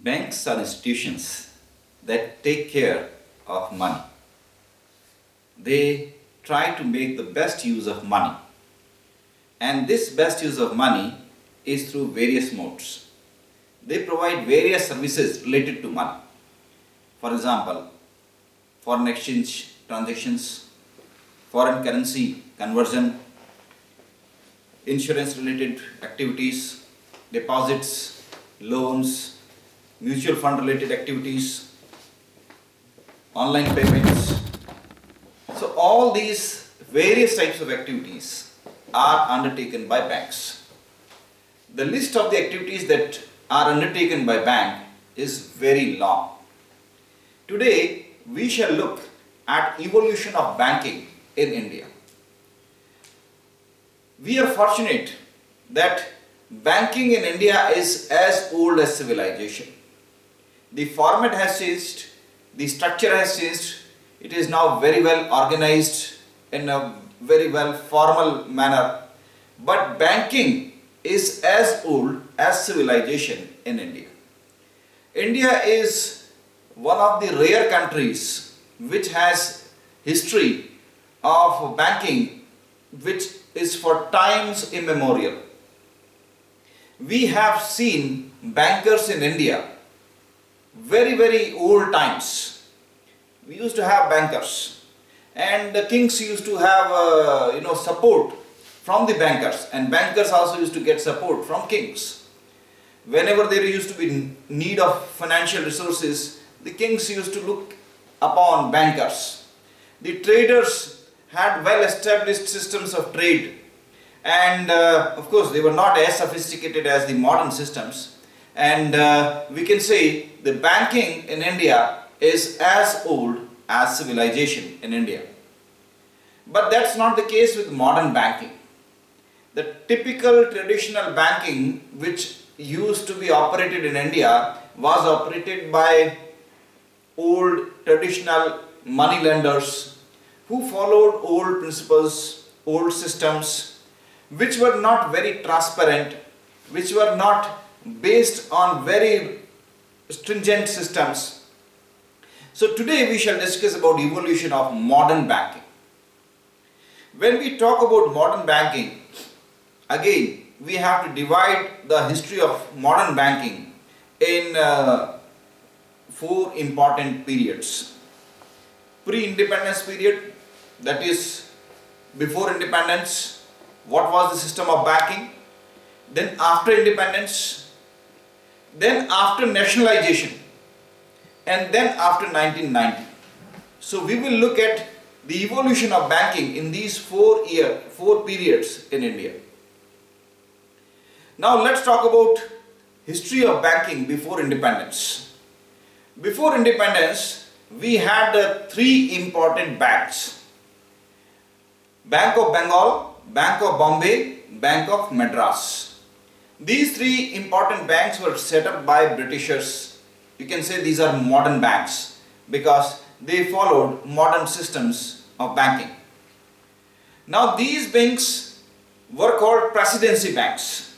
Banks are institutions that take care of money. They try to make the best use of money. And this best use of money is through various modes. They provide various services related to money. For example, foreign exchange transactions, foreign currency conversion, insurance related activities, deposits, loans, mutual fund related activities, online payments. So all these various types of activities are undertaken by banks. The list of the activities that are undertaken by bank is very long. Today we shall look at evolution of banking in India. We are fortunate that banking in India is as old as civilization. The format has changed, the structure has changed, it is now very well organized in a very well formal manner. But banking is as old as civilization in India. India is one of the rare countries which has history of banking which is for times immemorial. We have seen bankers in India very very old times. We used to have bankers and the kings used to have uh, you know support from the bankers and bankers also used to get support from kings. Whenever there used to be need of financial resources, the kings used to look upon bankers. The traders had well established systems of trade and uh, of course they were not as sophisticated as the modern systems and uh, we can say the banking in India is as old as civilization in India. But that's not the case with modern banking. The typical traditional banking which used to be operated in India was operated by old traditional money lenders who followed old principles, old systems which were not very transparent, which were not based on very stringent systems. So today we shall discuss about evolution of modern banking. When we talk about modern banking, again we have to divide the history of modern banking in uh, four important periods. Pre-independence period, that is before independence, what was the system of banking? Then after independence, then after nationalization, and then after 1990. So we will look at the evolution of banking in these four year, four periods in India. Now let's talk about history of banking before independence. Before independence, we had uh, three important banks. Bank of Bengal, Bank of Bombay, Bank of Madras. These three important banks were set up by Britishers. You can say these are modern banks because they followed modern systems of banking. Now these banks were called presidency banks.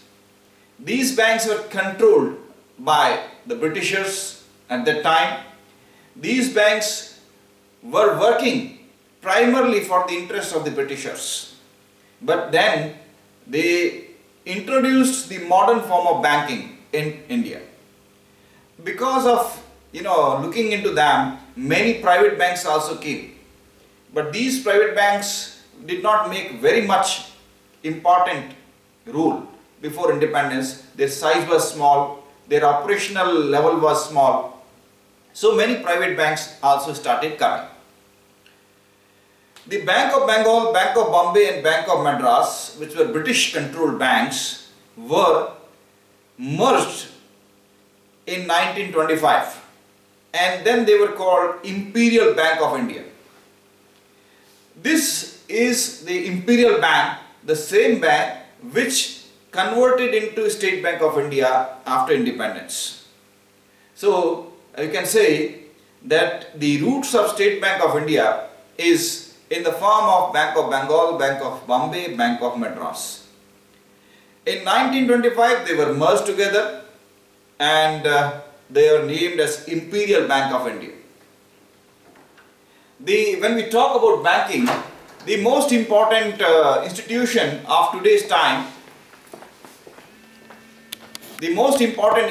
These banks were controlled by the Britishers at that time. These banks were working primarily for the interest of the Britishers. But then they introduced the modern form of banking in India. Because of you know looking into them, many private banks also came. But these private banks did not make very much important rule before independence. Their size was small, their operational level was small. So many private banks also started coming. The Bank of Bengal, Bank of Bombay and Bank of Madras, which were British controlled banks, were merged in 1925 and then they were called Imperial Bank of India. This is the Imperial Bank, the same bank which converted into State Bank of India after independence. So you can say that the roots of State Bank of India is in the form of Bank of Bengal, Bank of Bombay, Bank of Madras. In 1925 they were merged together and uh, they are named as Imperial Bank of India. The, when we talk about banking, the most important uh, institution of today's time, the most important institution